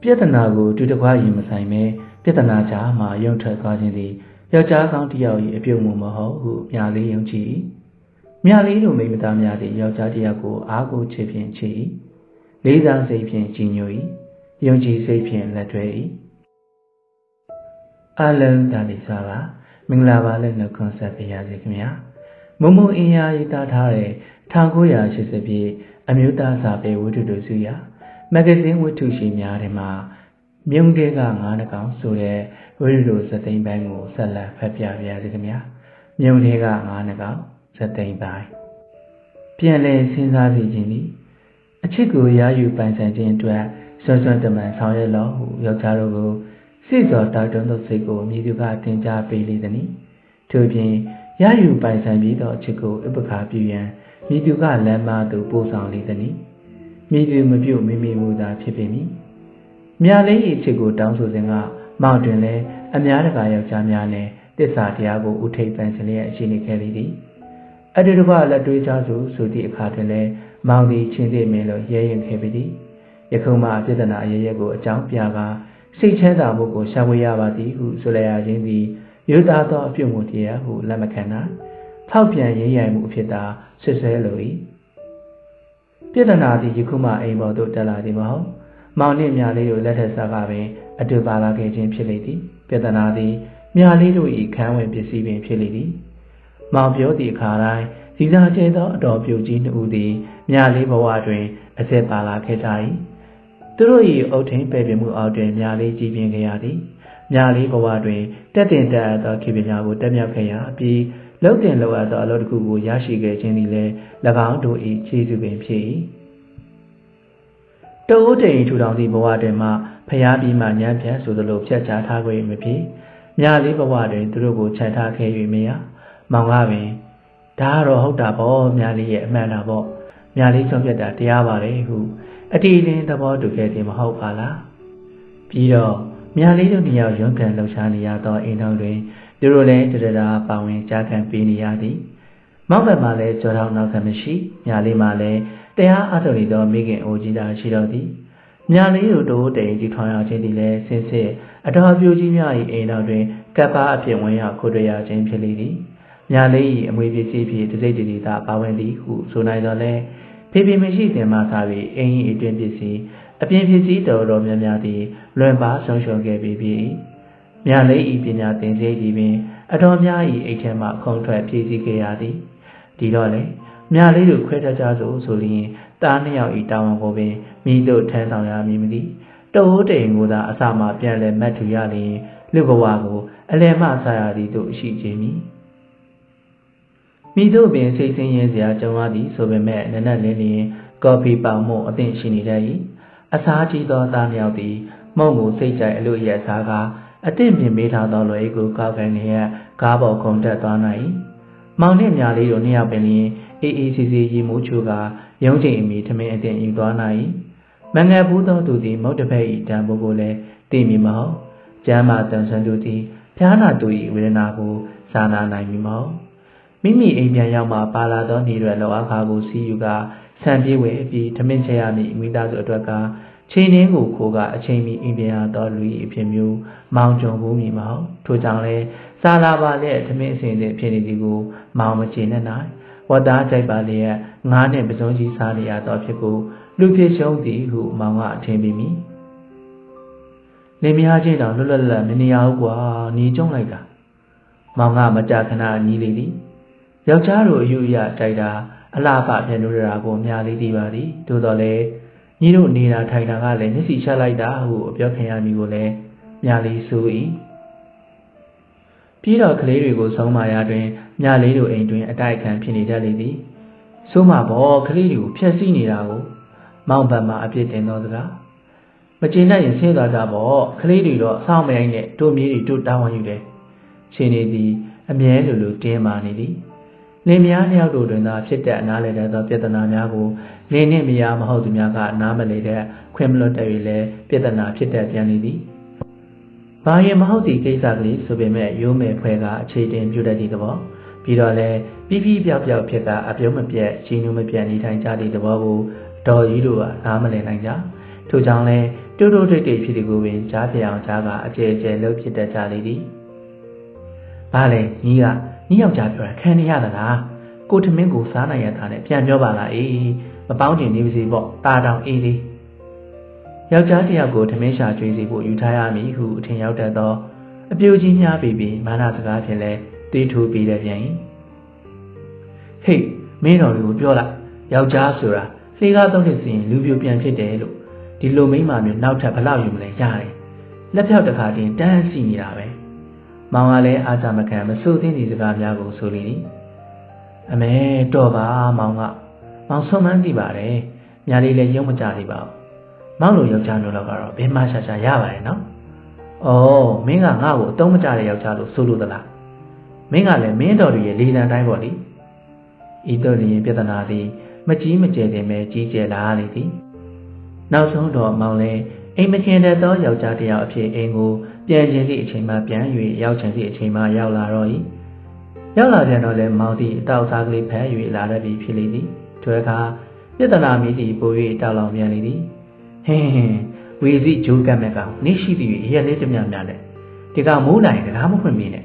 ပြဿနာကိုတူတကွာရင်မဆိုင်ပဲပြဿနာကြားမှာရုံထွက်သွားခြင်းသည်ယောက်ျားကောင်းတစ်ယောက်၏အပြုံမှုမဟုတ်ဟုမြာလေးယုံကြည်မြာလေးတို့မိမသားများသည်ယောက်ျားတစ်ယောက်ကိုအားကိုချေဖြင့်ချီလေးစားစိတ်ဖြင့်ကြည်ညို၏ယုံကြည်စိတ်ဖြင့်လက်တွဲ၏အလုံးဒါလီစာပါမင်္ဂလာပါလက်နှုတ်ခွန်းဆက်ပြရစေခင်ဗျာမုံမုံအင်အားရေးသားထားတဲ့1980ပြည့်အမျိုးသားစာပေဝတ္ထုတို့စုရာ မဂ္ဂဇင်းဝတ္ထုရှိများထဲမှာမြုံတဲကငါးနှကောင်ဆိုတဲ့ဝိရုစသိမ့်ပိုင်းကိုဆက်လက်ဖတ်ပြပါရစေခင်ဗျာမြုံတဲကငါးနှကောင်စသိမ့်ပိုင်းပြန်လဲစဉ်းစားစီခြင်းသည်အချစ်ကိုရယူပိုင်ဆိုင်ခြင်းအတွက်ဆွဆွတမန်ဆောင်ရွက်လို့ဟုယောက်ျားတို့ကိုစိတ်စော်တောက်တွန်းသောစိတ်ကိုမြည်သူကတင်ကြားပေးလေသည်။ထို့ပြင်ရယူပိုင်ဆိုင်ပြီးသောအချစ်ကိုဥပခါပြုရန်မြည်သူကလမ်းမသို့ပို့ဆောင်လေသည်။ မြည်သူမပြုတ်မိမိမူသာဖြစ်ပေမည်။မြာလေး၏အချစ်ကိုတောင်းဆိုစဉ်ကမောင်တွင်လည်းအများတကာယောက်ျားများနဲ့တစ္ဆာတရားကိုဥထိပ်ပန်စလျက်ရှိနေခဲ့လေသည်။အတူတကွလက်တွေးကြဆိုဆိုသည့်အခါတွင်လည်းမောင်သည်ချင်းသိမင်းလိုရဲရင်ခဲ့ပြီသည်။ယခုမှပြဿနာအရရက်ကိုအကြောင်းပြကားစိတ်ချမ်းသာမှုကိုရှာဖွေရပါသည်ဟုဆိုလိုက်ရခြင်းသည်ရိုးသားသောအပြုတ်မှုတရားဟုလက်မခံနိုင်ထောက်ပြန်ရေးရိုင်မှုအဖြစ်သာဆွဆွဲလို၏ ပြဿနာသည်ယခုမှအိမ်ပေါ်သို့တက်လာသည်မဟုတ်မောင်နှင့်မြာလေးတို့လက်ထက်စားကပင်အတူပါလာခဲ့ခြင်းဖြစ်လေသည်ပြဿနာသည်မြာလေးတို့၏ခန်းဝင်ပစ္စည်းပင်ဖြစ်လေသည်မောင်ပြောသည့်အခါတိုင်းစီစာကျဲသောအတော်ပြုတ်ကြီးနှစ်ဦးသည်မြာလေးဘဝတွင်အဆက်ပါလာခဲ့ကြ၏သူတို့၏အုတ်ထင်းပယ်ပြမှုအောက်တွင်မြာလေးကြည်ပြင်းခဲ့ရသည်မြာလေးဘဝတွင်တက်တင်တက်အပ်သောခေပညာကိုတက်မြောက်ခဲ့ရာပြီး လုံတင်လောက်အပ်သောအလုပ်တစ်ခုကိုရရှိခဲ့ခြင်းသည်လည်း၎င်းတို့၏ခြေစွပင်ဖြစ်၏တိုးတိန်ထူထောင်သည့်ဘဝတွင်မှဖျားပြီးမှညံဖြတ်ဆိုသလိုဖြတ်ချထားခွင့်မဖြစ်မြာလေးဘဝတွင်သူတို့ကိုခြံထားခဲ့၍မရမောင်ကပင်ဒါကတော့ဟုတ်တာပေါ့မြာလေးရဲ့အမှန်တာပေါ့မြာလေးဆုံးဖြတ်တာတရားပါလေဟုအတီလင်းသဘောတူခဲ့သည်မဟုတ်ပါလားပြီးတော့မြာလေးတို့နှစ်ယောက်ရုံးကန်လှုပ်ရှားနေရသောအိမ်တော်တွင် သူတို့လည်းတရတာပါဝင်ကြားခံပေးနေရသည်မောက်ဘက်မှာလည်းကြော်ထောင်နောက်ခံမရှိမြာလေးမှာလည်းတရားအထုတ်နေသောမိခင်အိုကြီးသာရှိတော်သည်မြာလေးတို့တို့တရင်ကြီးထွန်ရခြင်းသည်လည်းဆင်းစစ်အတော်ပြိုကြီးများ၏အိမ်တော်တွင်ကပ်ပါအဖြစ်ဝင်ရောက်ခုတွေ့ရခြင်းဖြစ်လေသည်မြာလေး၏အမွေပစ္စည်းဖြင့်တစိတ်တည်းသာပါဝင်သည်ဟုဆိုနိုင်တော်လဲဖေဖေမရှိတင်မှသာပြီးအင်း၏အတွင်ပစ္စည်းအပြင်ပစ္စည်းတော်တော်များများသည်လွန်ပါဆုံးရှုံးခဲ့ပြီးပြီ မြလေးဤပညာသင်စေသည်ပင်အတော်များ၏အိတ်ထဲမှခုံထွက်ဖြည့်ဆည်းခဲ့ရသည်ဒီတော့လေမြလေးတို့ခွဲတတ်ကြစို့ဆိုလျင်တားနှစ်ယောက်ဤတာဝန်ကိုပင်မိတို့ထမ်းဆောင်ရမည်မသည်တအိုးတိန်ကိုသာအစမှပြန်လဲမတ်ထူရလျင်လူဘဝကိုအလယ်မှဆရာသည်တို့ရှိခြင်းမည်မိတို့ပင်စိတ်ဆင်းရဲစရာကြုံရသည်ဆိုပေမဲ့နနက်လင်းလျင်ကော်ဖီပေါင်မှုအသင့်ရှိနေတတ်၏အစားကြီးသောသားမြောက်သည်မုံကိုစိတ်ကြိုက်အလို့ရဲ့စားက အသင့်ပြင်ပေးထားသောလွယ်ကိုကောက်ခံနေရကားပေါ်ခုန်တက်သွားနိုင်မောင်နှင့်မြာလေးတို့နှစ်ယောက်ပင်လျင်အေးအေးစီစီရီမိုးချိုကရုံးချိန်အမိထမင်းအသင့်ယူသွားနိုင်မငယ်ဘူးသောသူသည်မုတ်တဖက်ဤတံပိုးကိုလည်းသိမိမဟုတ်ကျမ်းမာတန်ဆန်းသူသည်ဖျားနာသူ၏ဝေဒနာကိုစာနာနိုင်မိမဟုတ်မိမိအိမ်ပြန်ရောက်မှပါလာသောနေရွယ်လောအခါကိုစီးယူကဆံပြေးဝဲပြီးထမင်းချက်ရမည့်မိသားစုအတွက်က ချိန်နှင်းကိုခိုးကအချိန်မီအိမ်ပြန်ရသောလူ၏အဖြစ်မျိုးမောင်ကြုံဘူးမိမဟုတ်ထို့ကြောင့်လဲစားလာပါလေထမင်းအစဉ်စဉ်ဖြစ်နေသည်ကိုမောင်မချေနဲ့နိုင်ဝတ်သားကြိုက်ပါလေငားနှင့်ပစုံကြီးစားနေရသောဖြစ်ကိုလူဖြစ်ရှုံးသည်ဟုမောင်ကအထင်ပြီးမိနေမရချင်းတောင်လွတ်လွတ်လပ်မနေရဘူးကွာနေကြုံလိုက်တာမောင်ကမကြခဏညီးလေသည်ယောက်ျားတို့အယူအရတိုက်တာအလားပပြန်လို့ရတာကိုများလေးသိပါသည်သို့တော်လည်း ညီတို့နေတာထိုင်တာကလည်းမျက်စိချက်လိုက်တာဟုအပြောခံရမည်ကိုလည်းများလေးဆို၏ပြီးတော့ကလေးတွေကိုဆုံးမရာတွင်မြလေးတို့အိမ်တွင်အတိုက်ခံဖြစ်နေတတ်လေသည်ဆုံးမဘောကလေးတွေကိုဖျက်ဆီးနေတာကိုမောင်ဘတ်မှာအပြစ်တင်သောစကားမကျေနပ်ရင်ဆင်းသွားကြပေါ့ကလေးတွေတော့စောင်းမရိုင်းနဲ့တို့မြေးတွေတို့တာဝန်ယူတယ်ရှင်နေသည်အမြဲလိုလိုတင်းမာနေသည် လင်မယားနှစ်ယောက်တို့တွင်သာဖြစ်တဲ့အနားလည်တဲ့သောပြဿနာများကိုလင်နှင့်မယားမဟုတ်သူများကနားမလည်တဲ့ခွင့်မလွတ်တဲ့၍လည်းပြဿနာဖြစ်တဲ့ပြန်နေသည်။ဘာရင်မဟုတ်သည့်ကိစ္စကလေးဆိုပေမဲ့ရိုးမယ်ဖွဲကအခြေတင်ပြုတတ်သည့်သဘောပြီးတော့လည်းပြီးပြီးပြောက်ပြောက်ဖြစ်ကအပြုံးမပြတ်ချင်းနူးမပြတ်နေထိုင်ကြသည့်သဘောကိုဒေါ်ကြီးတို့ကနားမလည်နိုင်ကြ။ထို့ကြောင့်လည်းတိုးတိုးတိတ်တိတ်ဖြစ်ဒီကိုပင်ကြားပြအောင်ကြားကအကျဲကျဲလှုပ်ဖြစ်တတ်ကြလေသည်။ဘာလဲညီက ညီယောက်ျားပြောတာခံနေရသလား။ကိုထမင်းကိုစားနိုင်ရတာနဲ့ပြန်ပြောပါလားအေးမပေါင်းချင်နေပါစေပေါ့တာတောင်အေးလေး။ယောက်ျားတစ်ယောက်ကိုထမင်းရှာကျွေးစီဖို့ယူထားရမည်ဟုအထင်ရောက်တတ်သောအပြိုကြီးများပြီးပြီးမာနစကားဖြင့်လဲတေးထိုးပြီးတယ်ပြန်၏။ဟေးမင်းတော်တွေကိုပြောလိုက်ယောက်ျားဆိုတာလေကားသုံးတဲ့စီရင်လူပြိုပြန်ဖြစ်တယ်လို့ဒီလိုမိမမျိုးနောက်ထပ်ဘလောက်ယူမလဲရတယ်လက်ဖြောက်တစ်ခါတင်တန်းစီနေတာပဲ မောင်ကလည်းအားကြမခံမစိုးသင်းဒီစကားများကိုဆိုလိမ့်အမေတော့ပါမောင်ကမောင်ဆုံးမန်းသိပါတယ်ညာလေးလည်းရုံမကြသေးပါဘူးမောင်လိုယောက်ျားမျိုးတော့ကတော့ဘယ်မှရှာရှာရပါတယ်နော်ဩမင်းကငါ့ကိုအတုံးမကြတဲ့ယောက်ျားလို့ဆိုလို့သလားမင်းကလည်းမင်းတော်တွေရဲ့လေတံတိုင်းပေါ့လေဤတို့ရင်ပြဿနာသည်မကြီးမကျယ်တင်ပဲကြီးကျယ်လာလေသည်နောက်ဆုံးတော့မောင်လဲအိမ်မခင်တဲ့သောယောက်ျားတစ်ယောက်အဖြစ်အိမ်ကို ပြန်ခြင်းသည့်အချိန်မှပြန်၍ရောက်ခြင်းသည့်အချိန်မှရောက်လာတော့၏ရောက်လာပြန်တော့လဲမောင်သည်အတောက်စားကလေးဖမ်း၍လာတတ်ပြီးဖြစ်လေသည်ထိုအခါပြဿနာမိသည်ပို၍တောက်လောင်ပြန်လေသည်ဟင်းဟင်းဝီစီဂျိုးကတ်မဲ့ကောင်နေရှိသည်ရက်လေးတမျှများနဲ့ဒီကမိုးနိုင်တကားမဖွင့်မိနဲ့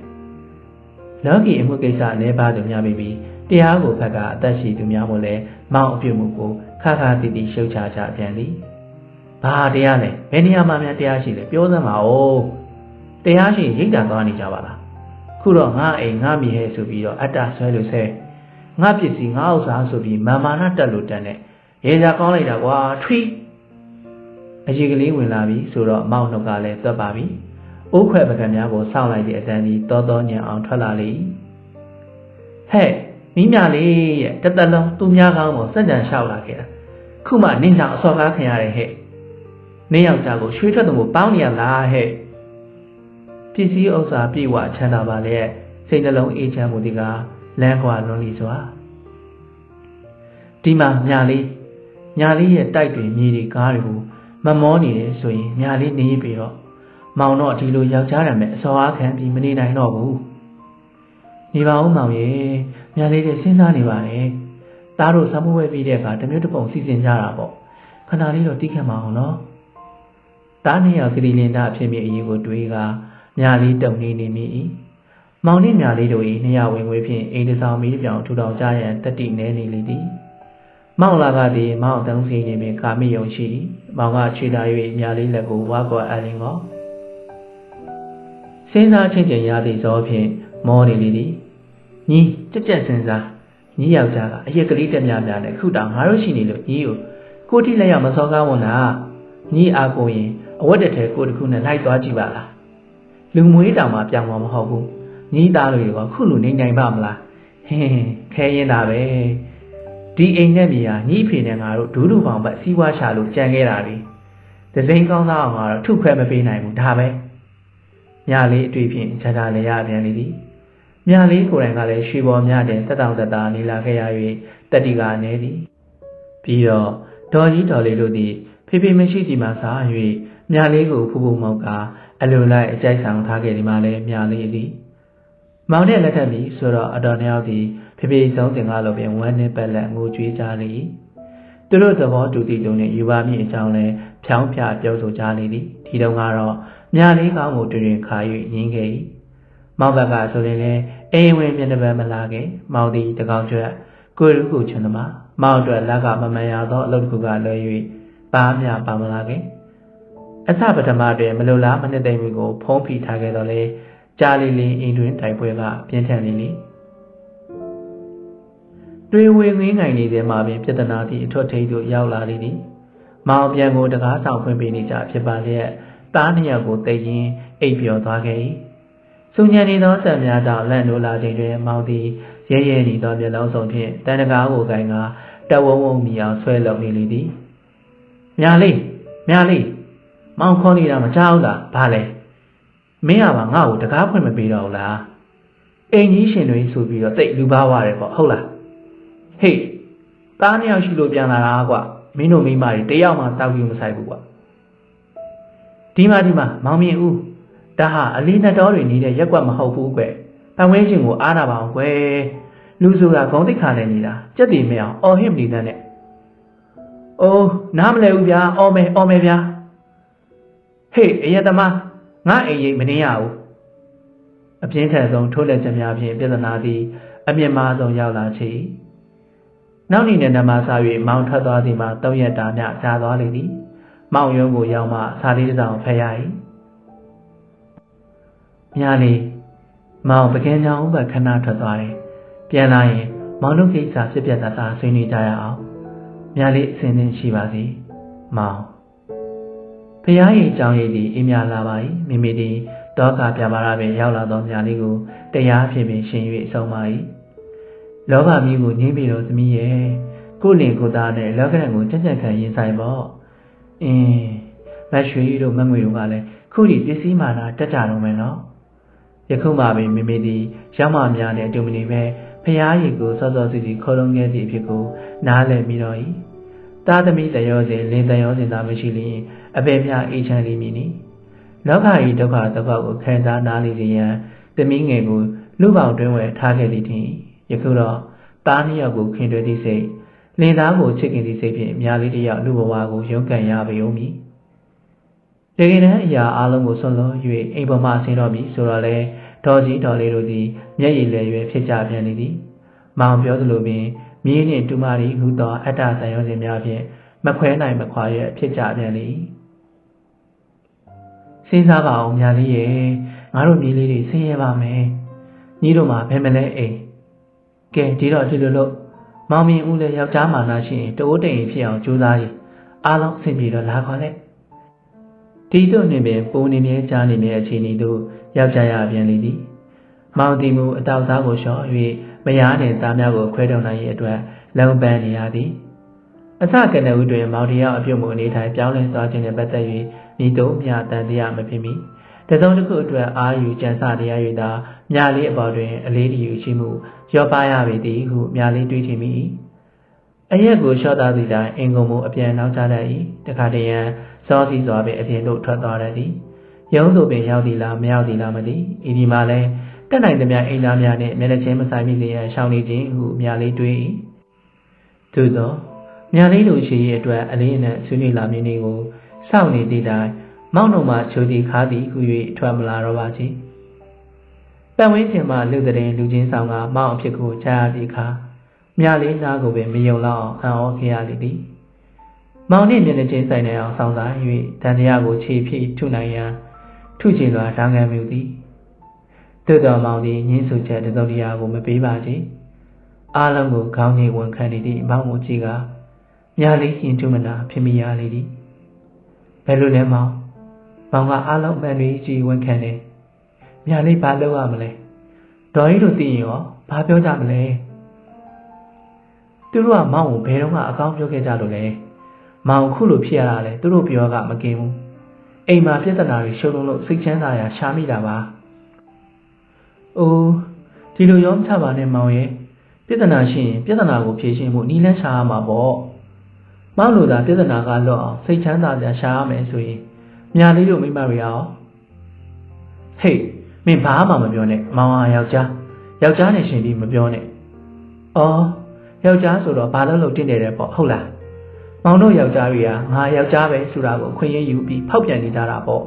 လောကီအမှုကိစ္စလဲပါသူများပြီးတရားကိုဖက်ကအသက်ရှိသူများမို့လဲမောင်အပြုတ်မှုကိုခါခါတီတီရှုတ်ချကြပြန်သည်ဘာတရားလဲဘယ်နေရာမှာများတရားရှိလဲပြောစမ်းပါဦး တရားရှိရိတ်တာသွားနေကြပါလားခုတော့ငါအိမ်ငါမိဟဲဆိုပြီးတော့အတ္တဆွဲလို့ဆဲငါပစ္စည်းငါဥစ္စာဆိုပြီးမာမာနတက်လို့တန်တဲ့ရေစာကောင်းလိုက်တာကွာထွီးအကြီးကလေးဝင်လာပြီဆိုတော့မောင်နှုတ်ကလည်းသွက်ပါပြီအိုးခွဲပကံများကိုစောင့်လိုက်တဲ့အတန်းကြီးတောတောညံအောင်ထွက်လာလေဟဲ့မိမြလေးရဲ့တသက်လုံးသူများကောင်းကိုစက်ကြံလျှောက်လာခဲ့တာခုမှနင်းကြောင်အစော်ကားခင်ရတယ်ဟဲ့နင်းယောက်ျားကိုရွှေထွက်သူကိုပေါင်းနေရလားဟဲ့ ပစ္စည်းဥစ္စာပြေဝချမ်းသာပါလေစိတ်နှလုံးအေးချမ်းမှုဒီကလမ်းခွာလွန်လီစွာဒီမှာညာလေးညာလေးရဲ့တိုက်တွေမြေတွေကားတွေကိုမမောနေတယ်ဆိုရင်ညာလေးနေပြီးတော့မောင်တော့ဒီလိုယောက်ျားရမယ်အစောအားခံပြီးမနေနိုင်တော့ဘူးနေပါဦးမောင်ရေညာလေးတွေစဉ်းစားနေပါလေသားတို့စမ်းမွေးပြီးတဲ့အခါတမျိုးတစ်ပုံစီစဉ်ကြတာပေါ့ခဏလေးတော့တိခတ်မအောင်နော်တားနေရကလေးလင်သားအဖြစ်မြအရေးကိုတွေးက ညာလေးတုံနေနေမိ၏မောင်နှင့်ညာလေးတို့၏နှစ်ရဝင်ငွေဖြင့်အိမ်တဆောင်မီးပြောင်ထူထောင်ကြရန်တတိနေနေလေသည်မောင်လာကသည်မောင်တန်းစီနေပင်ကာမိယုံရှိ၏မောင်ကခြေလာ၍ညာလေးလက်ကိုဝါကွာအလင်းကောစဉ်းစားချင်းချင်းရသည့်ဇောဖြင့်မောနေလေသည်ညီကြက်ကြက်စဉ်းစားညီယောက်ျားကအရက်ကလေးတက်များများနဲ့ခုတောင်ငါတို့ရှိနေလို့ညီကိုကိုတိလက်ရမစောကားဝန်လားညီအားကိုရင်အဝတ်တထဲကိုတခုနဲ့လိုက်သွားကြည့်ပါလား လူမွေးတောင်မှပြောင်းမှာမဟုတ်ဘူးညီသားတွေကခုလိုနေနိုင်ပါမလားဟင်းခဲရင်တာပဲဒီအိမ်နဲ့မြေဟာညီဖေနဲ့ငါတို့ဒူးဒူပေါင်ဘက်စီးပွားရှာလို့ကြံခဲ့တာလေဒစိမ့်ကောင်းသားအောင်ကတော့ထုခွဲမပေးနိုင်ဘူးဒါပဲညလေးအတွေ့ဖြင့်ခြားခြားလည်းရပြန်လေသည်မြလေးကိုယ်တိုင်ကလည်းရွှေပေါ်များတဲ့တက်တောင်တက်တာနေလာခဲ့ရ၍တက်တီကနေသည်ပြီးတော့ဒေါ်ကြီးတော်လေးတို့သည်ဖေဖေမရှိစီမှစား၍မြလေးကိုဖူဖူမောက်က အလိုလိုက်အကြိုက်ဆောင်ထားခဲ့ဒီမှလည်းမြလေးသည်မောင်တဲ့လက်ထက်မီဆိုတော့အတော်နှစ်ယောက်သည်ဖေဖေဆုံးစင်ကားလိုပင်ဝမ်းနဲ့ပက်လက်ငိုကြွေးကြလေသူတို့သဘောတူတည်တုံနဲ့ယူပါမိအကြောင်းလဲဖြောင်းပြပြောဆိုကြလေသည်ဒီတုန်းကတော့မြလေးကောင်းကိုတွင်တွင်ခါ၍ညင်းခဲ့၏မောင်ဘက်ကဆိုရင်လည်းအိမ်ဝင်မျက်နှာပန်းမလာခဲ့မောင်သည်တကောင်ကျွတ်ကိုရုခုချွန်းသမားမောင်အတွက်လက်ကမမှန်ရသောအလုပ်တစ်ခုကလွဲ၍ပါးမြပါမလာခဲ့ အစပထမတွင်မလိုလားမနှစ်သိမ့်မီကိုဖုံးဖိထားခဲ့တော့လေကြားလီလီအိမ်တွင်တိုက်ပွဲကပြင်းထန်နေလေတွေဝေငင်းငိုင်နေတဲ့မှာပင်ပြဿနာသည့်အထွတ်ထိပ်သို့ရောက်လာလေသည်မောင်ပြန်ကိုတကားဆောင်ဖွင့်ပေးနေကြဖြစ်ပါလျက်တားနှစ်ယောက်ကိုတိတ်ရင်အိပ်ပျော်သွားခဲ့၏။စုညံနေသောဆက်များတောင်လန့်နိုးလာချိန်တွင်မောင်သည်ရဲရဲနေသောမျက်လုံးစုံဖြင့်တန်တကားကိုကင်ကတဝုံဝုံမီအောင်ဆွဲလုံနေလေသည်။မြာလေးမြာလေး မောင်ခေါ်နေတာမကြောက်လားဘာလဲမင်းကပါငါ့ကိုတကားဖွင့်မပေးတော့ဘူးလားအိမ်ကြီးရှင်တွေဆိုပြီးတော့တိတ်လူပါဝရတယ်ပေါ့ဟုတ်လားဟေးသားနှစ်ယောက်ရှိလို့ပြန်လာတာကွာမင်းတို့မိမတွေတယောက်မှတောက်ယူမဆိုင်ဘူးကွာဒီမှာဒီမှာမောင်မြင့်ဦးဒါဟာအလေးနဲ့တော်တွေနေတဲ့ရက်ွက်မဟုတ်ဘူးကွ။ပန်ဝင်းရှင်ကိုအားနာပါအောင်ကွယ်။လူဆိုတာဂုံတိတ်ခါနဲ့နေတာကြက်တည်မအောင်အော်ဟစ်မနေနဲ့။အိုးနားမလဲဘူးဗျာ။အော်မယ်အော်မယ်ဗျာ။ ဟေးအယက်သမားငါအိမ်ရိပ်မနေရဘူးအပြင်းထန်ဆုံးထိုးလက်ချက်များဖြင့်ပြဿနာသည်အမြင့်မားဆုံးရောက်လာချေနောက်နေ့နဲ့နမစား၍မောင်ထွက်သွားသည်မှာတောက်ရက်တာမျှကြာသွားလေသည်မောင်ရုံးကိုရောက်မှစာလေးတစ်စောင်ဖတ်ရ၏မြားလေးမောင်ပကင်းချောင်းဘက်ခဏထွက်သွားတယ်ပြန်လာရင်မောင်တို့ကိစ္စဖြစ်ပြတာသာဆွေးနွေးကြရအောင်မြားလေးအစဉ်သင်းရှိပါစေမောင် ဖះရဲ့အကြောင်းရည်သည်အင်းများလာပါ၏မိမိသည်ဒေါကပြပါရပင်ရောက်လာသောမြားလေးကိုတရားဖြစ်ပင်ရှင်၍ဆုံးပါ၏လောဘမီးကိုညှင်းပြီးတော့သမီးရဲ့ကိုလင်ကိုသားနဲ့လောကရန်ကိုကြက်ကြက်ခံရင်ဆိုင်ပေါ့အင်းမရွှေတို့မငွေတို့ကလည်းခုဒီပစ္စည်းမာနာတက်ကြတော့မယ်နော်ယခုမှပင်မိမိသည်ရောက်မှများနဲ့အတူမနေပဲဖះရည်ကိုစောစောစီစီခေါ်လုံးခဲ့သည့်အဖြစ်ကိုနားလည်မိတော့၏ သားသမီးတရောစဉ်လင်းတရောစဉ်သာမရှိလျင်အပေမြအေးချမ်းလိမ့်မည်နီလောကဤဒုက္ခဒုက္ခကိုခံစားနားလေစေရန်သမီးငယ်ကိုလူပေါင်းတွင်ဝဲထားခဲ့သည်တင်ယခုတော့သားနှစ်ယောက်ကိုခင်တွေ့သည့်စိတ်လင်သားကိုချစ်ခင်သည့်စိတ်ဖြင့်အများလေးတယောက်လူဘဝကိုရုန်းကန်ရပေဦးမည်တကယ်တမ်းအရာအလုံးကိုဆွလွန်၍အိမ်ပေါ်မှဆင်းတော့ပြီဆိုတော့လေဒေါ်ကြီးဒေါ်လေးတို့သည်မျက်ရည်လည်ရွယ်ဖြစ်ကြပြန်နေသည်မောင်ပြောသလိုပင် မြင်းနှင့်တူမရီဟူသောအတ္တဆံရောစဉ်များဖြင့်မခွဲနိုင်မခွာရဲ့ဖြစ်ကြပြန်လေစဉ်းစားပါအောင်များလေးရဲ့ငါတို့မြေးလေးတွေဆင်းရဲပါမယ်ညီတို့မှာဘယ်မလဲအိမ်ကဲဒီတော့ဒီလိုလို့မောင်မြင်ဦးလည်းယောက်ျားမာနာရှိရင်တိုးတိမ်ဖြစ်အောင်ကြိုးစားရင်အားလုံးအဆင်ပြေတော့လာခေါ်လိုက်ဒီတို့နေပင်ပုံနေမြဲကြားနေမြဲအခြေအနေတို့ရောက်ကြရပြန်လေသည်မောင်တီမူအတောက်စားကိုလျှော့၍ မယားနှင့်သားများကိုခွဲထုတ်နိုင်ရေးအတွက်လုံပန်းနေရသည်အစကနဦးတွင်မောင်တယောက်အပြုတ်မှုအနေထိုင်ပြောင်းလဲသွားခြင်းနဲ့ပတ်သက်၍ဤသို့မြတန်တရားမဖြစ်မီတစုံတစ်ခုအတွက်အာယူကြံစတရား၍သာမြလေးအပေါ်တွင်အလေးတယူရှိမှုရောပါရပေသည်ဟုမြလေးတွေးချင်မိအရက်ကိုလျှော့သားသည့်တိုင်အင်ကုန်မှုအပြန်နောက်ကျတတ်၏တခါတရံစောစီစွာပင်အပြင်သို့ထွက်သွားတတ်သည်ရုံးသို့ပင်ရောက်သည်လားမရောက်သည်လားမသိဤဒီမှာလည်း တက်နိုင်သမျှအိမ်သားများနှင့်မျက်နှာချင်းမဆိုင်မိစေရန်ရှောင်နေခြင်းဟုမြလေးတွေး၏သို့သောမြလေးလိုရှိရဲ့အတွက်အလေးနဲ့ဆွေးနွေးလာမည်နေကိုစောင့်နေသည့်တိုင်မောက်နှုံမှချိုသည်ခါသည်ဟု၍ထွက်မလာတော့ပါချေတန်ဝင်းကျင်မှလူတဲ့လူချင်းဆောင်ကမောက်အဖြစ်ကိုကြားရသည့်အခါမြလေးနားကိုပင်မယုံလောက်အောင်အံ့ဩခဲ့ရလေသည်မောင်နှင့်မျက်နှာချင်းဆိုင်နေအောင်ဆောင်စား၍တန်တရားကိုခြေဖြည့်ထုနိုင်ရန်ထုချေစွာတောင်းခံမိသည် သို့တော်မောင်သည်ညင်းဆူချက်တစုံတရာကိုမပေးပါချေအားလုံးကိုခေါင်းကြီးဝန်ခံနေသည့်မောင်ကိုကြည့်ကမြားလေးရင်ထုမနာဖြစ်မိရလေသည်ဘယ်လိုလဲမောင်မောင်ကအားလုံးမှန်တွေကြည့်ဝန်ခံတယ်မြားလေးဘာလုပ်ရမလဲဒေါ်ကြီးတို့သိရင်ရောဘာပြောကြမလဲသူတို့ကမောင်ကိုဘယ်တော့မှအကောင်းပြောခဲ့ကြလို့လဲမောင်ခုလိုဖြစ်ရတာလဲသူတို့ပြောကမကင်ဘူးအိမ်မှာပြဿနာတွေရှုံလုံးလို့စိတ်ချမ်းသာရာရှားမိတာပါ။ အိုးဒီလိုရောမချပါနဲ့မောင်ရဲ့ပြဿနာရှိရင်ပြဿနာကိုဖြေရှင်းဖို့နီးလန်းရှားရမှာပေါ့။မောင်လိုသာပြဿနာကလွတ်အောင်စိတ်ချမ်းသာစရာရှားရမယ်ဆိုရင်မြာလေးတို့မိမတွေရောဟေးမင်းဘာမှမပြောနဲ့မောင်ဟာယောက်ျားယောက်ျားနဲ့ရှင်ပြီးမပြောနဲ့။အော်ယောက်ျားဆိုတော့ဘာလို့လို့တင့်တယ်တဲ့ပေါ့ဟုတ်လား။မောင်တို့ယောက်ျားတွေကငါယောက်ျားပဲဆိုတာကိုခွင့်ရယူပြီးဖောက်ပြန်နေကြတာပေါ့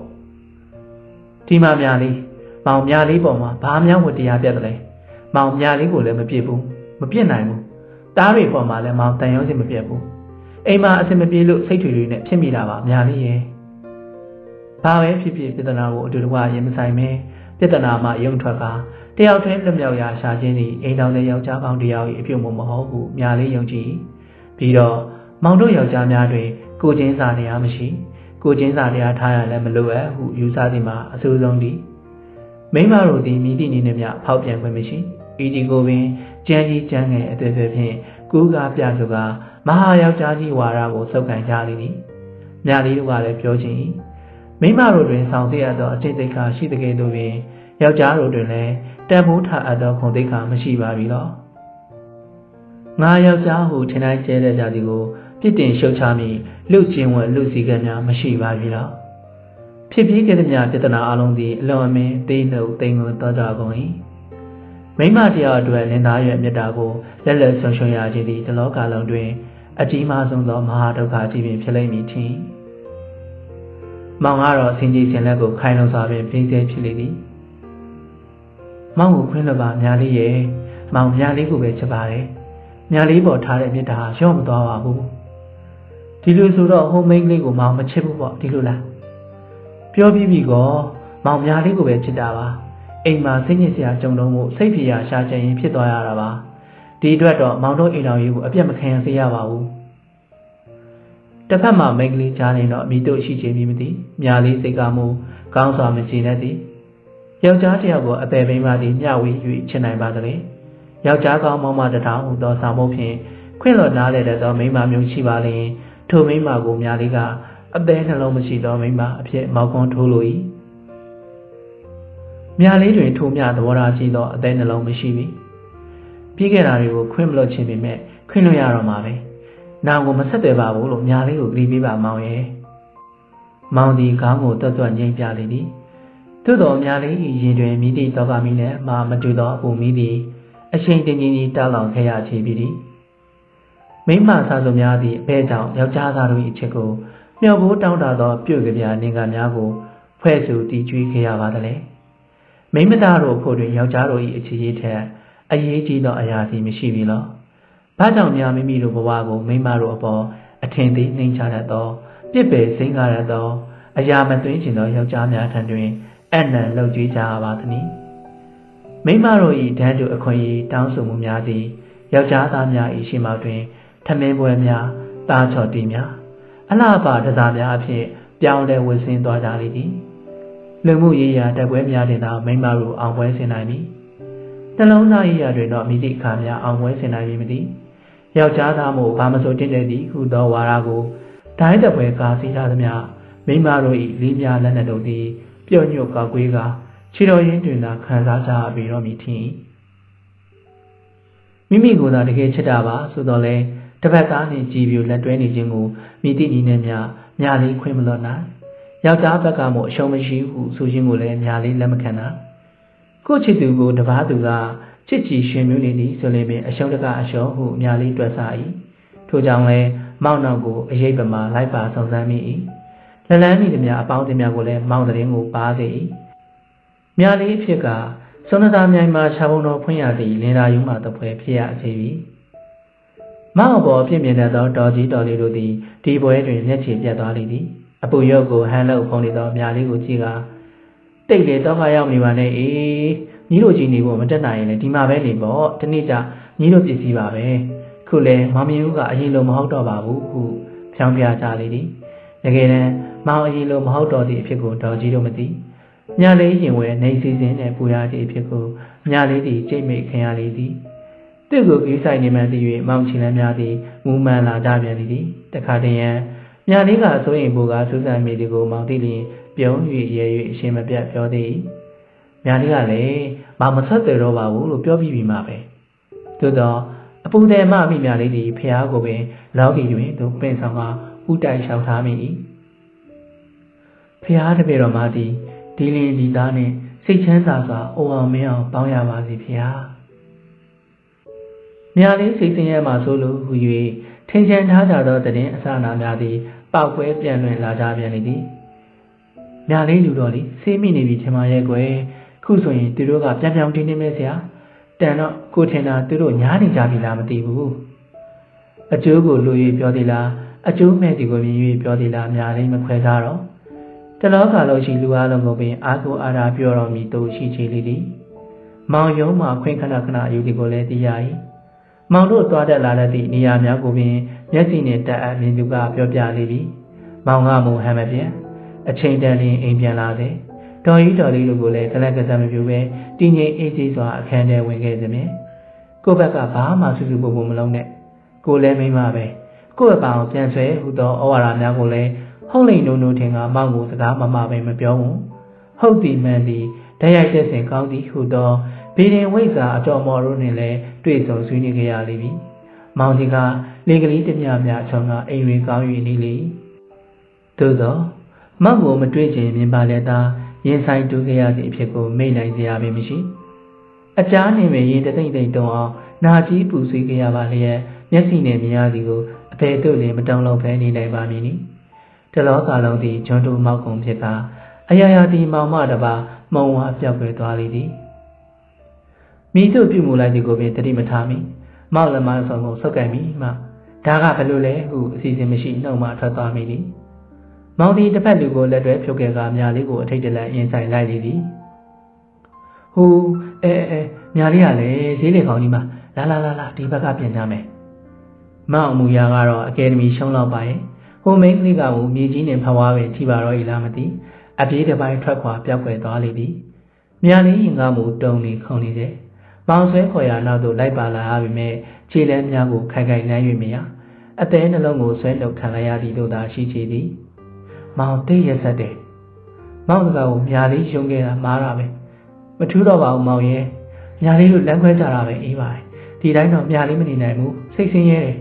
။ဒီမှာမြာလေး မောင်မြလေးပေါ်မှာဘာမှဝတရားပြတ်တယ်လဲမောင်မြလေးကိုလည်းမပြစ်ဘူးမပြစ်နိုင်ဘူးတားတွေပေါ်မှာလည်းမောင်တန်ရုံးစင်မပြတ်ဘူးအိမ်မှာအစင်မပြေလို့စိတ်ထွေတွေနဲ့ဖြစ်မိတာပါမြလေးရဲ့ဘာပဲဖြစ်ဖြစ်ပြဿနာကိုအတူတကွရင်မဆိုင်မဲပြဿနာမှာယုံထွက်ကတယောက်တည်းလွတ်မြောက်ရာရှာခြင်းသည်အိမ်တော်တဲ့ယောက်ျားကောင်းတယောက်၏အပြုံမမဟုတ်ဘူးမြလေးယုံကြည်ပြီးတော့မောင်တို့ယောက်ျားများတွင်ကိုချင်းစာတရားမရှိကိုချင်းစာတရားထားရလည်းမလိုအပ်ဟုယူဆသည်မှာအဆိုးဆုံးသည် မိမတို့သည်မိသည့်နည်းနှင့်မျှဖောက်ပြန်ခွင့်မရှိဤဒီကိုပင်ကြမ်းကြီးကြမ်းငယ်အသွေးသွေးဖြင့်ကူးကားပြဆိုကမဟာယောက်ျားကြီးဝါရကိုစုပ်ကန်ကြလိမ့်သည်မြလေးတို့ကလည်းပြောခြင်းမိမတို့တွင်ဆောင်သိရသောအကျင့်သိက္ခာရှိတဲ့ကဲ့သို့ပင်ယောက်ျားတို့တွင်လည်းတန်ဖိုးထားအပ်သောခုံသိက္ခာမရှိပါပြီလောငါယောက်ျားဟုထင်တိုင်းကျဲတဲ့ကြသည်ကိုပြစ်တင်ရှုတ်ချမိလူကျင်ဝလူစည်းကမ်းများမရှိပါပြီလော ဖြစ်ပြီးခဲ့သမျှပြဿနာအလုံးသည်အလွန်အမင်းသိနှုတ်သိငုံသွားကြကုန်၏မိမတရားအတွက်လင်သားရဲ့မေတ္တာကိုလက်လက်ဆွရှုံရခြင်းသည်ဒီလောကလုံးတွင် အကြီးမားဆုံးသောမဟာဒုက္ခကြီးပင်ဖြစ်လိမ့်မည်ထင်မောင်ကတော့အစင်ကြီးစင်လက်ကိုခိုင်လုံစွာပင်ပြင်းစဲဖြစ်လေသည်မောင်ကိုခွင်းလို့ပါမြားလေးရဲ့မောင်မြားလေးကိုပဲချက်ပါတယ်မြားလေးပေါ်ထားတဲ့မြစ်တာရော့မသွားပါဘူးဒီလိုဆိုတော့ဟိုမိန်းကလေးကိုမောင်မချစ်ဘူးပေါ့ဒီလိုလား ပြောပြီးပြီကောမောင်မြားလေးကိုပဲချစ်တာပါအိမ်မှာစိတ်ညစ်စရာကြုံတော့မှုစိတ်ဖြေရာရှာချင်ရင်ဖြစ်သွားရတာပါဒီအတွက်တော့မောင်တို့အိမ်တော်ကြီးကိုအပြတ်မခံရစေရပါဘူးတစ်ဖက်မှာမိန်းကလေးကြားနေတော့အမိတို့ရှိချင်ပြီမသိမြားလေးစိတ်ကမှုကောင်းစွာမကြည်နဲ့သည်ယောက်ျားတစ်ယောက်ကိုအပေမိန်းမသည်မျှဝေ၍ချစ်နိုင်ပါသလဲယောက်ျားကောင်းမောင်မတထောင်ဟူသောစာမုပ်ဖြင့်ခွင့်လွတ်နားလေတဲ့သောမိန်းမမျိုးရှိပါလျင်ထိုမိန်းမကိုမြားလေးက အသေးနှလုံးမရှိသောမိန်းမအဖြစ်မောက်ကွန်းထိုးလို၏မြားလေးတွင်ထိုးမြသဘောထားရှိသောအသေးနှလုံးမရှိပြီပြီးခဲ့တာတွေကိုခွင့်မလွတ်ခြင်းပေမဲ့ခွင့်လွတ်ရတော့မှာပဲနောင်ကိုမဆက်သွယ်ပါဘူးလို့မြားလေးကိုပြီးပေးပါမောင်ရဲ့မောင်ဒီခေါင်းကိုတွတ်တွတ်ငိမ့်ပြလေသည်သို့တော်များလေးရင်တွင်မိသည့်တောကမိနဲ့မာမတူသောအပူမိသည် အချိန်တင်ကြီးကြီးတောက်လောင်ခဲ့ရချေပြီသည်မိမဆာစုများသည့်အဘဲကြောင့်ယောက်ျားသားတို့၏အချက်ကို မျှော်ဖို့တောင်းတသောပြုတ်ကြပြနေကများကိုဖွဲ့စုတည်ကျွေးခဲ့ရပါသလဲမိမသားတို့ဖို့တွင်ယောက်ျားတို့၏အခြေရေးထက်အရေးကြီးသောအရာစီမရှိပြီလောဘာကြောင့်များမိမိတို့ဘဝကိုမိမတို့အပေါ်အထင်သေးနှိမ်ချတတ်သောပြစ်ပယ်စိမ့်ကားတတ်သောအရာမသွင်းချင်သောယောက်ျားများထံတွင်အနံလှုပ်ကြွေးကြပါသည်။မိမတို့၏တန်းတူအခွင့်အရေးတောင်းဆိုမှုများသည်ယောက်ျားသားများ၏ရှိမှတွင်ထမင်းပွဲများတားချော်တီးများ အလှပါတစားများအဖြစ်ပြောင်းလဲဝဆင်းသွားကြလေသည်။လူမှုရေးရာတက်ပွဲများတင်သာမိမတို့အောင်ပွဲဆင်နိုင်သည်။တလုံးသားရေးရာတွင်တော့မိသည့်အခါများအောင်ပွဲဆင်နိုင်မည်မသိ။ယောက်ျားသားမို့ဘာမဆိုတင်တဲ့သည်ဟုသောဝါရကိုဒိုင်းတက်ပွဲကာစီထားသမျှမိမတို့၏လေးများလက်နက်တို့သည်ပျော့ညွတ်ကောက်ကွေးကခြေတော်ရင်းတွင်သာခံစားကြပြီးတော့မိထင်မိမိကိုယ်သာတကယ်ချစ်တာပါဆိုတော့လေ တပတ်သားနှင့်ကြည်ပြူလက်တွဲနေခြင်းကိုမိတိနီနဲ့များမြာလေးခွင့်မလွတ်နိုင်ယောက်ျားဘက်ကမှအရှုံးမရှိဟုဆိုခြင်းကိုလည်းမြာလေးလက်မခံနိုင်ကိုချစ်သူကိုတပားသူကချစ်ကြည်ရှင်မျိုးနေသည်ဆိုလည်းပင်အရှုံးတကအရှုံးဟုမြာလေးတွက်စား၏ထို့ကြောင့်လည်းမောက်နောက်ကိုအရေးပမာလိုက်ပါဆောင်စမ်းမိ၏လလန်းမိသည်များအပေါင်းအသင်းများကိုလည်းမောင်တဲ့ရင်ကိုပါစေ၏မြားလေးဖြစ်ကစွန်းသာမြိုင်မှာခြာပုံတော်ဖွင့်ရသည့်လင်သာယူမှတပွဲဖြစ်ရစေပြီ မောင်ပေါ်ဖြစ်မြင်တတ်သောတော်ကြီးတော်လေးတို့သည်ဒီပွဲတွင်မျက်ခြေပြတ်သွားလိမ့်သည်အပူရုပ်ကိုဟန်လောက်ဖုံးနေသောမြားလေးကိုကြည့်ကတိတ်လေတော့ခါရောက်နေပါနဲ့အေးညီတို့ကြီးနေဖို့မတက်နိုင်ရင်လည်းဒီမှာပဲနေပေါ့ဒီနေ့ကျညီတို့ပစ္စည်းပါပဲခုလဲမမင်းဦးကအရင်လိုမဟုတ်တော့ပါဘူးဟုဖြောင်းပြကြလေသည်တကယ်တမ်းမောင်အရင်လိုမဟုတ်တော့သည့်အဖြစ်ကိုတော်ကြီးတို့မသိမြလေးရင်ဝဲနေစီစဉ်နဲ့ပူရသည့်အဖြစ်ကိုမြလေးသည်ကြိတ်မိတ်ခင်ရလေသည် သူ့ကိုကြီးဆိုင်နေမှန်းသိ၍မောင်ချီလန်းများသည်မူမှန်လာကြပြန်သည်တခါတည်းရန်မြလေးကစိုးရင်ပူကစူးစမ်းမိသည်ကိုမောင်သိလျင်ပြုံး၍ရဲ၍အရှင်းမပြတ်ပြောသည်မြလေးကလည်းမမဆက်တယ်တော့ပါဘူးလို့ပြောပြီးပြီမှပဲသို့တော့အပူတယ်မမိမြလေးသည်ဖះကိုပင်လောကီတွင်သူပင်ဆောင်ကဥတိုင်လျှောက်ထားမိ၏ဖះတပည့်တော်မသည်ဒီလင်ဒီသားနှင့်စိတ်ချမ်းသာစွာအိုအောင်မင်းအောင်ပေါင်းရပါစေဖះ မြာလေးစိတ်ဆင်းရဲမှဆိုလိုဟူ၍ထင်ချင်ထားကြသောတည်င်းအစနာများသည်ပောက်ကွဲပြန်လွင်လာကြပြန်လေသည်မြာလေးလူတော်လေးဆေးမိနေပြီထင်ပါရဲ့ကွယ်ခုဆိုရင်သူတို့ကပြန်ပြောင်းတင်းနေမဲဆရာတန်တော့ကိုထင်တာသူတို့ညားနေကြပြီလားမသိဘူးအကျိုးကိုလူ၍ပြောသေးလားအကျိုးမဲ့ဒီကိုမြင်၍ပြောသေးလားများလေးမခွဲသားတော့တလောကလုံးရှိလူအားလုံးကိုပင်အာကိုအာရာပြောတော်မူတို့ရှိချေလေးသည်မောင်ယုံမှခွင့်ခဏခဏအယူဒီကိုလည်းသိရ၏ မောင်တို့သွားတက်လာတဲ့သည့်နေရာများကိုပင်မျက်စိနှင့်တက်အပ်မြင်သူကပြောပြလေပြီမောင်ကမူဟမ်မပြန်အချိန်တန်လျင်အိမ်ပြန်လာသည်တော်ကြီးတော်လေးတို့ကိုလည်းကလက်ကစားမပြူပဲတည်ငြိမ်အေးဆေးစွာအခန်းထဲဝင်ခဲ့သည်မြင်ကိုယ့်ဘက်ကဘာမှစူးစူးပုံပုံမလုံးနဲ့ကိုလည်းမိမပဲကိုယ့်အကောင်ပြန်ဆွဲဟူသောဩဝါဒများကိုလည်းဟုတ်လိမ့်နိုးနိုးထင်ကမောင်ကိုစကားမမပဲမပြောဘူးဟုတ်သည်မှန်သည်တရိုက်တဲ့စဉ်ကောင်းသည်ဟူသောဗီရင်ဝိဇ္ဇာအတော်မော်တို့နှင့်လည်း တွေ့ဆုံဆွေးနွေးကြရလိမ့်မည်မောင်ဒီကလေကလေးတမျှမျှအချုံကအိမ်ဝင်ကောင်း၍နေလေသို့သောမောင်ကိုမတွေ့ခြင်းမြင်ပါလေသာရင်ဆိုင်တူခဲ့ရသည့်အဖြစ်ကိုမိတ်နိုင်စရာပင်မရှိအကြားနေမယ်ရင်တသိမ့်သိမ့်တုံအောင်နာကြီးပူဆွေးခဲ့ရပါလျက်မျက်စိနဲ့မြင်ရသည်ကိုအဘယ်သို့လည်းမတောင်းလောက်ပဲနေနိုင်ပါမည်နီတလောကလုံးသည်ဂျွန်တူမောက်ကုန်ဖြစ်ကာအရာရာဒီမောင်မတပါမုံဝါပြောက်ွယ်သွားလေသည် မိတို့ပြုမူလိုက်သည်ကိုပင်တတိမထားမိမောက်လက်မဆောင်ကိုဆုတ်ကန်မိမှဒါကဘယ်လိုလဲဟုအစီအစဉ်မရှိနှုတ်မှထွက်သွားမိသည်မောင်ဒီတစ်ဖက်လူကိုလက်တွဲဖြုတ်ခဲ့ကမြာလေးကိုအထိတ်တလန့်အင်းဆိုင်လိုက်လေသည်ဟူအဲအဲမြာလေးကလည်းဈေးလေခေါင်းကြီးမှာလာလာလာလာဒီဘက်ကပြင်ကြမယ်မောင်မူရာကတော့အကယ်ဒမီရှုံးတော့ပါရဲ့ဟိုမိန်းကလေးကကိုမြေကြီးနဲ့ဖဝါပဲထိပါတော့၏လားမသိအပြေးတစ်ပိုင်းထွက်ခွာပြောက်ွယ်သွားလေသည်မြာလေးရင်ကားမူတုံနေခုန်နေတယ် မောင်ဆွဲခေါ်ရနောက်သို့လိုက်ပါလာရပြီမဲ့ခြေလမ်းများကိုခိုင်ခိုင်လမ်း၍မရအသေးနှလုံးကိုဆွဲနှုတ်ခံလိုက်ရသည်တို့သာရှိချေသည်မောင်တိတ်ရဆက်တယ်မောင်စကားကိုမြာလေးယုံခဲ့တာမားတာပဲမထူးတော့ပါဘူးမောင်ရဲ့မြာလေးတို့လမ်းခွဲကြတာပဲအေးပါတယ်ဒီတိုင်းတော့မြာလေးမနေနိုင်ဘူးစိတ်ဆင်းရဲတယ်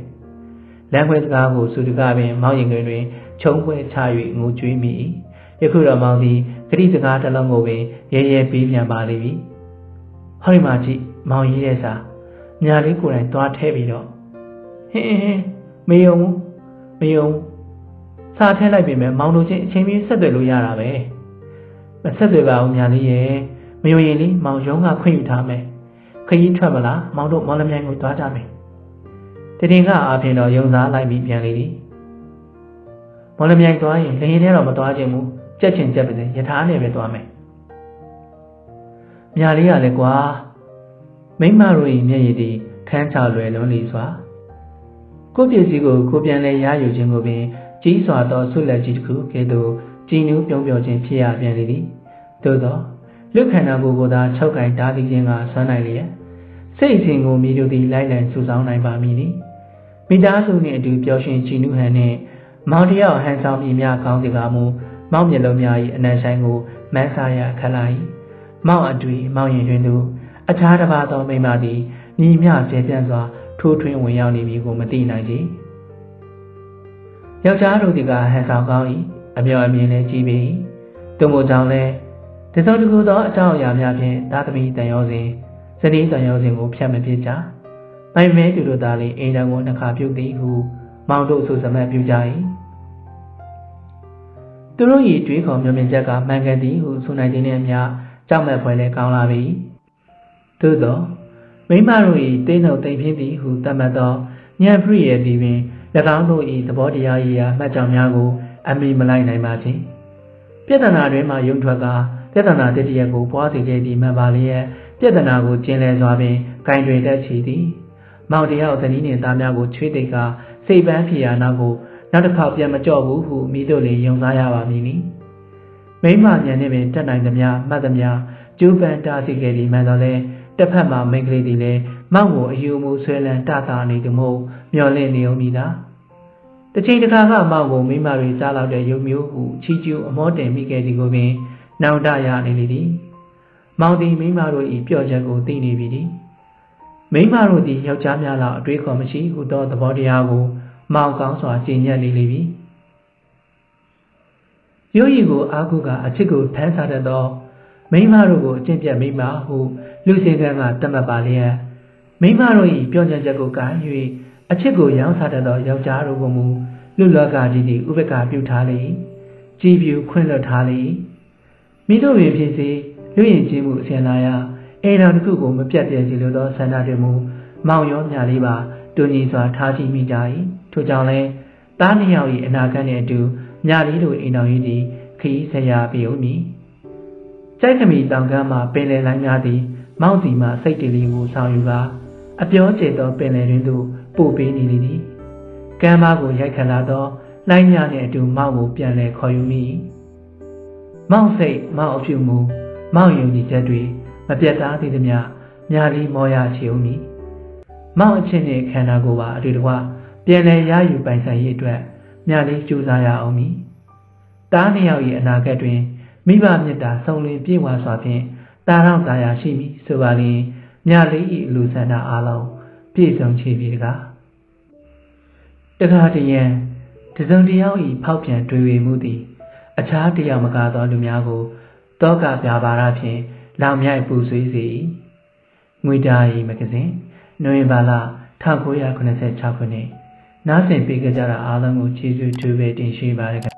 လမ်းခွဲစကားကိုစုတကားပင်မောင်ရင်တွင်ခြုံပွဲချ၍ငိုကြွေးမိယခုတော့မောင်သည်ဂရိစကားတစ်လုံးကိုပင်ရဲရဲပေးပြန်ပါလိမ့်မည်ဟောဒီမှာကြည့် မောင်ရေးတဲ့စာညာလေးကိုယ်တိုင်သွားထဲပြီးတော့ဟင်းဟင်းမေယုံမေယုံစာထဲလိုက်ပြီမဲ့မောင်တို့ချင်းအချိန်မီဆက်သွယ်လို့ရတာပဲမဆက်သွယ်ပါဘူးညာလေးရဲ့မယုံရင်လေမောင်ရုံးကခွင့်ယူထားမယ်ခကြီးထွက်မလားမောင်တို့မောင်လမြိုင်ကိုသွားကြမယ်တတင်ကအားဖြင့်တော့ယုံစားလိုက်ပြီးပြန်လေသည်မော်လမြိုင်သွားရင်လင်းထဲတော့မသွားခြင်းဘူးကြက်ချင်ကြက်ပါစေယထာနဲ့ပဲသွားမယ်မြာလေးကလည်းကွာ မိမတို့၏မျက်ရည်သည်ခန်းချလွယ်လွန်းလီစွာကိုပစ္စည်းကိုကိုပြန်လဲရယူခြင်းကိုပင်ကြီးစွာသောဆုလက်ကြီးတစ်ခုကဲ့သို့ကြည်နူးပြုံးပြောခြင်းဖြစ်ရပြန်လေသည်သို့သောလူခန္ဓာကိုယ်ကိုသာ၆ကင်တားသိခြင်းကဆွမ်းနိုင်လျက်စိတ်အစဉ်ကိုမိတို့သည်လိုက်လံစုဆောင်းနိုင်ပါမည်။မိသားစုနှင့်အတူပျော်ရွှင်ကြည်နူးဟန်နှင့်မောင်တယောက်ဟန်ဆောင်ပြများကောင်းစီကားမူမောင်မျက်လုံးများ၏အနံဆိုင်ကိုမန်းစားရခလာ၏မောင်အတွေ့မောင်ရင်တွင်သူ အခြားတစ်ပါးသောမိမသည်ညီမျှကျေပြန့်စွာထိုးထွင်းဝင်ရောက်နေပြီကိုမသိနိုင်ကြယောက်ျားတို့ဒီကဟန်ဆောင်ကောင်း၏အမြော်အမြင်လည်းကြီးပေ၏သူမို့ကြောင့်လည်းတစုံတစ်ခုသောအကြောင်းအရာများဖြင့်သာသမီတန်ရောစဉ်ဇနီးတန်ရောစဉ်ကိုဖျက်မဖြစ်ကြမိုင်မဲသူတို့သားလေးအိမ်တော်ကိုနှခါပြုတ်သည်ဟုမောင်တို့ဆိုစမတ်ပြုကြ၏သူတို့၏တွေးခေါ်မျှော်မြင်ချက်ကမှန်ကန်သည်ဟုဆိုနိုင်ခြင်းနှင့်အမျှကြောက်မဲ့ဖွယ်လည်းကောင်းလာပြီ သို့သောမိမတို့၏တင်းတော်တိမ်ပြင်းသည်ဟုသတ်မှတ်သောညံဖရိရဲ့ဒီပင်၎င်းတို့၏သဘောတရားရေးရာမှတ်ကြောင်များကို အမိမလိုက်နိုင်ပါခြင်းပြဿနာတွင်မှယုံထွက်ကပြဿနာတတိယကိုပွားစေခဲ့သည်မှန်ပါလျက်ပြဿနာကိုကျင်းလည်စွာပင်ဂိုင်တွေတက်ချီသည်မောင်တယောက်သနီးနှင့်သားများကိုချွေးသိက်ကစိတ်ပန်းဖြေရာနောက်ကိုနောက်တစ်ခါပြန်မကြော့ဘူးဟုမိတို့လည်းယုံစားရပါမည်နီမိမညံနေပင်တက်နိုင်သမျှမှတ်သမျှကျူးပန်တားစီခဲ့သည်မှန်တော့လဲ တစ်ဖက်မှာမိန်းကလေးတွေလည်းမောင်ကိုအယူမူဆွဲလန်းတတာနေသူမို့မျောလင့်နေုံမိတာတချိန်တခါကမောင်ကိုမိမတွေစားလောက်တဲ့ရုပ်မျိုးဟုချီကျူးအမောတင်မိခဲ့သည်ကိုပင်နောင်တရနေလေသည်မောင်သည်မိမတို့၏ပြော့ချက်ကိုသိနေပြီသည်မိမတို့သည်ယောက်ျားများလောက်အတွေးခေါ်မရှိဟုသောသဘောတရားကိုမောင်ကောင်းစွာကျင့်ညက်နေလေပြီရုပ်ရည်ကိုအာကုကအချစ်ကိုထမ်းစားတတ်သော မိမတို့ကိုအကျင့်ပြတ်မိမဟုလူစင်ကန်းကတတ်မှတ်ပါလျက်မိမတို့၏ပြောကြချက်ကိုကမ်း၍အချစ်ကိုရောင်းစားတတ်သောယောက်ျားတို့ကိုမူလူလောကကြီးသည်ဥပက္ခပြုထားလေကြည်ပြူခွင့်လွတ်ထားလေမိတို့ပင်ဖြစ်စေလူရင်ချင်းမှုအစဉ်လာရာအိမ်တော်တစ်ခုကိုမပြတ်ပြဲစီလိုသောဆန္ဒတွေမူမောင်ရောမြလေးပါတူညီစွာထားကြည့်မိကြ၏ထို့ကြောင့်လဲသားနှစ်ယောက်၏အနာဂတ်နှင့်အတူမြလေးလိုအိမ်တော်ကြီးသည်ခရီးဆက်ရပြုံးမည် ကြိုက်ခမီတောင်ကမ်းမှာပင်လယ်လိုင်းများသည် မောင်စီမှစိတ်တလီကိုဆောင်ယူကာအပြောကျေသောပင်လယ်တွင်သို့ပို့ပေးနေလေသည်ကမ်းမကိုရိုက်ခတ်လာသောလိုင်းများနှင့်အတူမောင်ကိုပြန်လည်ခေါ်ယူမိမောင်စိတ်မောင်အဖြူမူမောင်ယုံကြည်ချက်တွေမပြတ်သားသေးသမျှမြာလီမောရချေဦးမည်မောင်အချင်းနှင့်ခန္ဓာကိုယ်ပါအတူတကွပြန်လည်ရယူပိုင်ဆိုင်ရေးအတွက်မြာလီကြိုးစားရအောင်မည်တားနှစ်ယောက်၏အနာဂတ်တွင် မိဘမြတ်တာစုံလင်ပြည့်ဝစွာဖြင့်တာရောက်တာယာရှိမည်ဆိုပါလျင်မြာလီ၏လူဆန္ဒအားလုံးပြည့်စုံချေပြီတကားတခါတည်းရန်တစုံတယောက်၏ဖောက်ပြန်တွေ့ဝေမှုသည် အခြားတယောက်မကားသောလူများကိုတောကပြပါရဖြင့်လောင်မြိုက်ပူဆွေးစေ၏ငွေတာရီမဂ္ဂဇင်းနိုဝင်ဘာလ1986ခုနှစ်နားဆင်ပေးကြတာအားလုံးကိုကျေးဇူးတူပဲတင်ရှိပါရ